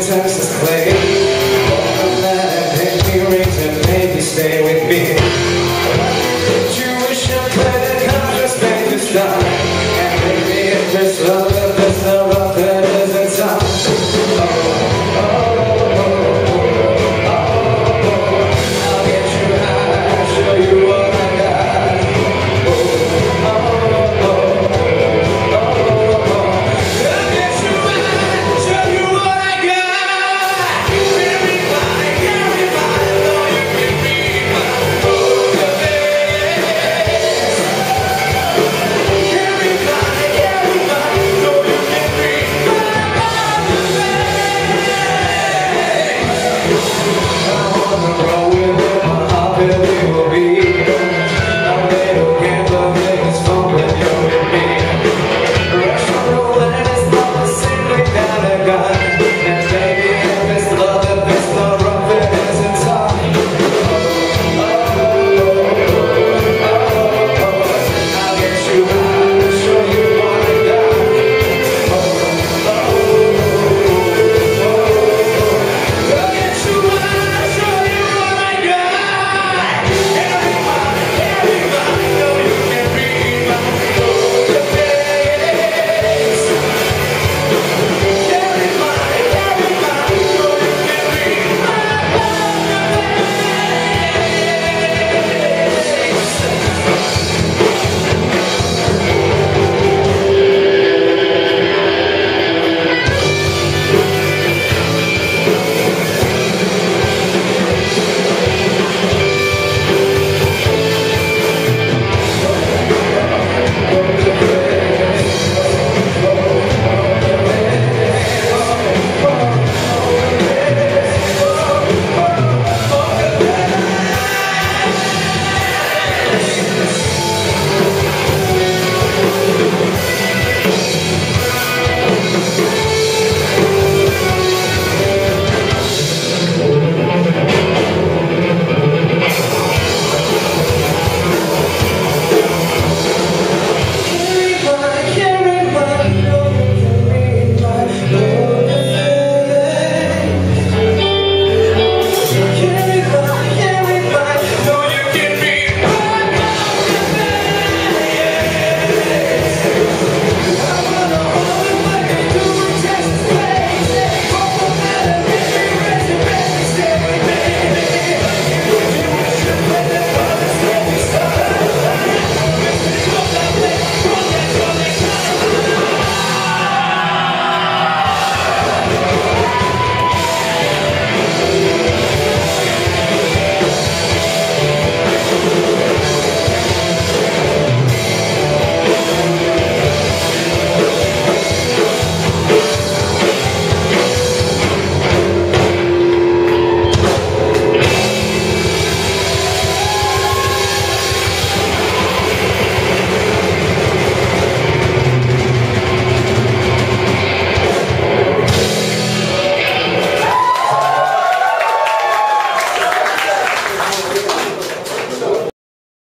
winter will we will be.